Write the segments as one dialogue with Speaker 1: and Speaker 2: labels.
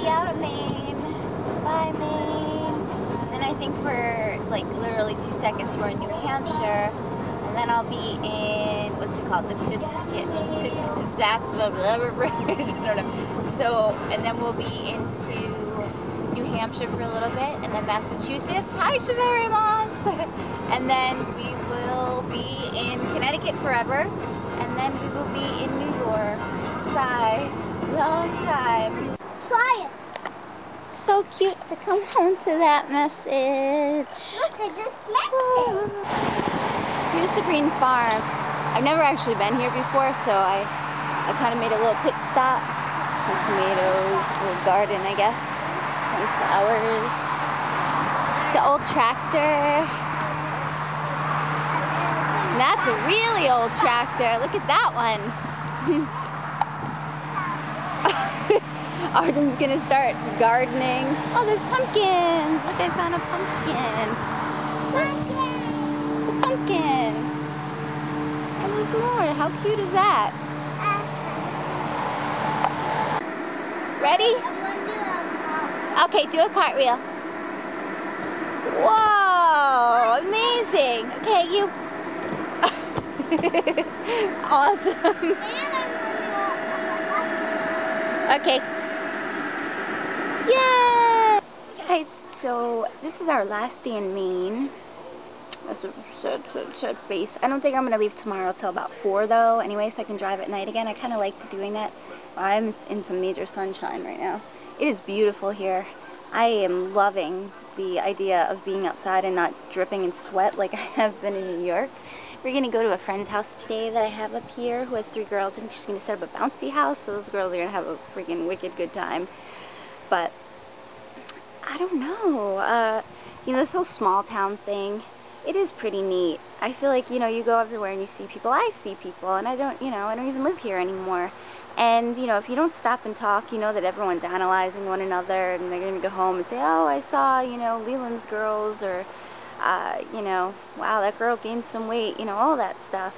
Speaker 1: be out Maine. Bye, Maine. Then I think for like literally two seconds we're in New Hampshire. And then I'll be in, what's it called? The Piscataqua Bridge. I don't know. So, and then we'll be into New Hampshire for a little bit. And then Massachusetts. Hi, Chevery Moss. and then we will be in Connecticut forever. And then we will be in New York. Bye. Long time.
Speaker 2: Try it.
Speaker 1: So cute to come home to that message.
Speaker 2: Look, I just smacked it.
Speaker 1: Here's the Green Farm. I've never actually been here before, so I, I kind of made a little pit stop. Some tomatoes, a little garden, I guess. Some flowers. The old tractor. And that's a really old tractor. Look at that one. Arden's gonna start gardening. Oh, there's pumpkins. Look, I found a pumpkin. A pumpkin. And there's more. How cute is that? Ready? Okay, do a cartwheel. Whoa, amazing. Okay, you. awesome. Okay. Yay! Guys, so this is our last day in Maine. That's a sad, sad, sad face. I don't think I'm going to leave tomorrow till about 4 though, anyway, so I can drive at night again. I kind of like doing that. I'm in some major sunshine right now. It is beautiful here. I am loving the idea of being outside and not dripping in sweat like I have been in New York. We're going to go to a friend's house today that I have up here who has three girls. and she's going to set up a bouncy house, so those girls are going to have a freaking wicked good time. But, I don't know. Uh, you know, this whole small town thing, it is pretty neat. I feel like, you know, you go everywhere and you see people. I see people, and I don't, you know, I don't even live here anymore. And, you know, if you don't stop and talk, you know that everyone's analyzing one another, and they're going to go home and say, oh, I saw, you know, Leland's girls, or uh, you know, wow, that girl gained some weight, you know, all that stuff.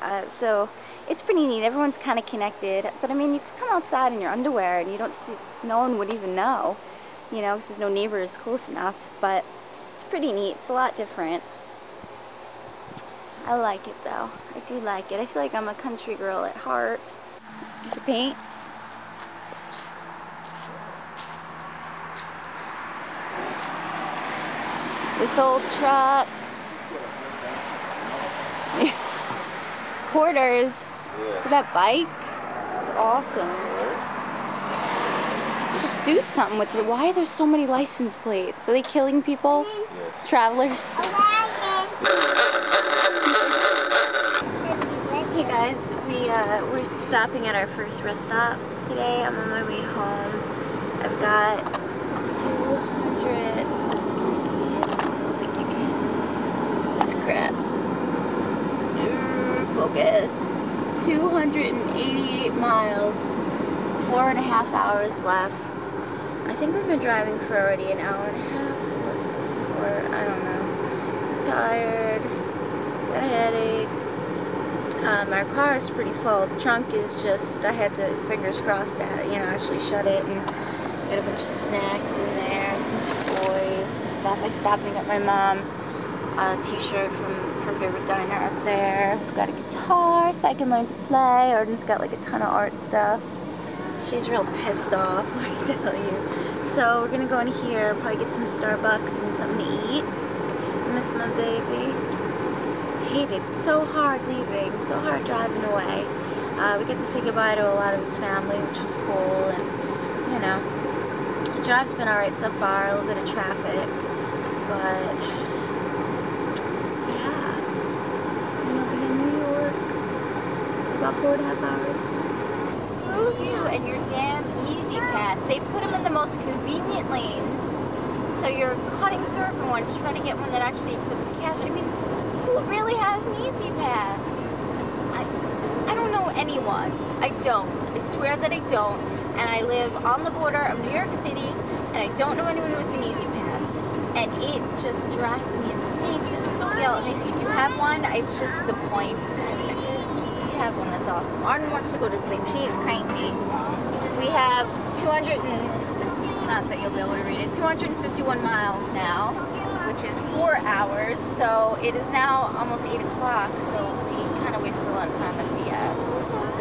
Speaker 1: Uh, so it's pretty neat. Everyone's kind of connected. But I mean, you can come outside in your underwear and you don't see, no one would even know, you know, because no neighbor is close enough. But it's pretty neat. It's a lot different. I like it though. I do like it. I feel like I'm a country girl at heart. The paint. This old truck. Quarters.
Speaker 3: Yes.
Speaker 1: that bike. It's awesome. Just do something with it. Why are there so many license plates? Are they killing people?
Speaker 3: Yes.
Speaker 1: Travelers? Hey guys, we uh, we're stopping at our first rest stop today. I'm on my way home. I've got 200. I don't think you can. That's crap. Uh, Focus. 288 miles. Four and a half hours left. I think we've been driving for already an hour and a half, or, I don't know. Tired. Got a headache. Um, our car is pretty full. The trunk is just, I had to, fingers crossed, that, you know, actually shut it and got a bunch of snacks in there, some toys, some stuff. I stopped and got my mom a t-shirt from favorite diner up there. We've got a guitar so I can learn to play. Arden's got like a ton of art stuff. She's real pissed off, me tell you. So we're gonna go in here, probably get some Starbucks and something to eat. Miss my baby hated so hard leaving, so hard driving away. Uh, we get to say goodbye to a lot of his family, which was cool, and, you know, the drive's been alright so far, a little bit of traffic, but, yeah, soon I'll be New York, about four and a half hours. Screw you and your damn Easy Pass. They put them in the most convenient lanes, so you're cutting through everyone, trying to get one that actually accepts cash. I mean, who really has an E-ZPass? I, I don't know anyone. I don't. I swear that I don't. And I live on the border of New York City, and I don't know anyone with an Easy Pass. And it just drives me insane. Yell if you do have one. It's just the point. You have one, that's awesome. Arden wants to go to sleep. She's cranky. We have 200 and not that you'll be able to read it, 251 miles now, which is four hours. So it is now almost 8 o'clock, so we kind of wasted a lot of time at the, uh,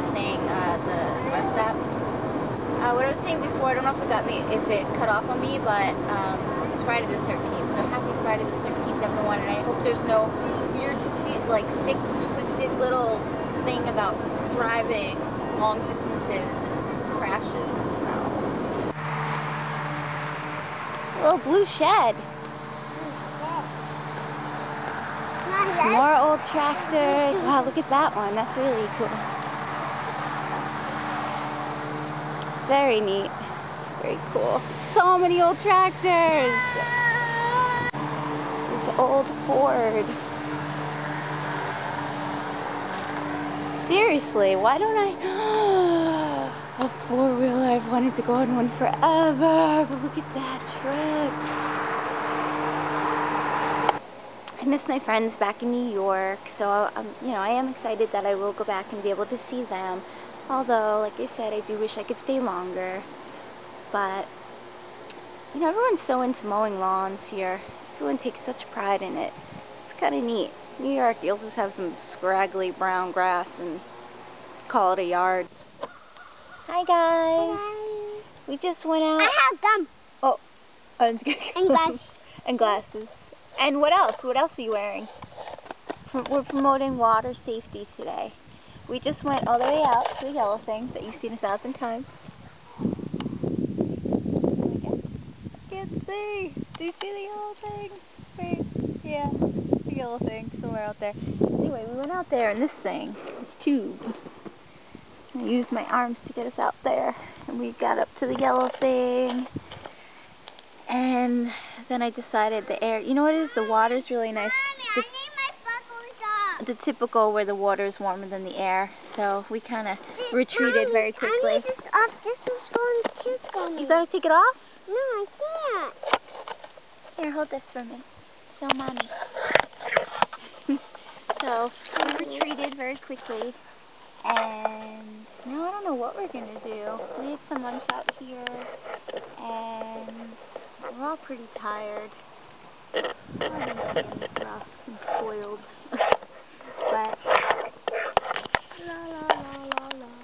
Speaker 1: the thing, uh, the bus stop. Uh, what I was saying before, I don't know if it got me, if it cut off on me, but um, Friday the 13th. So happy Friday the 13th, everyone, and I hope there's no weird, like, stick, twisted little thing about driving long distances and crashes. No. Little blue shed. More old tractors. Wow, look at that one. That's really cool. Very neat. Very cool. So many old tractors. This old Ford. Seriously, why don't I... A four-wheeler. I've wanted to go on one forever. But look at that truck. I miss my friends back in New York, so um, you know I am excited that I will go back and be able to see them. Although, like I said, I do wish I could stay longer. But you know, everyone's so into mowing lawns here. Everyone takes such pride in it. It's kind of neat. New York, you'll just have some scraggly brown grass and call it a yard. Hi guys.
Speaker 2: Bye.
Speaker 1: We just went out.
Speaker 2: I have gum.
Speaker 1: Oh, and
Speaker 2: glasses.
Speaker 1: and glasses. And what else? What else are you wearing? We're promoting water safety today. We just went all the way out to the yellow thing that you've seen a thousand times. See. Do you see the yellow thing? Wait, yeah, the yellow thing somewhere out there. Anyway, we went out there in this thing, this tube. I used my arms to get us out there, and we got up to the yellow thing. And then I decided the air, you know what it is? The water's really nice. The,
Speaker 2: Mommy, I need my bubbles off.
Speaker 1: the typical where the water is warmer than the air. So we kind of retreated
Speaker 2: Mommy,
Speaker 1: very quickly.
Speaker 2: need this off. This is going to.
Speaker 1: You gotta take it off?
Speaker 2: No, I can't.
Speaker 1: Here, hold this for me. Show mommy. so we retreated very quickly. And now I don't know what we're gonna do. We had some lunch out here, and we're all pretty tired. Rough and spoiled. but la la la la la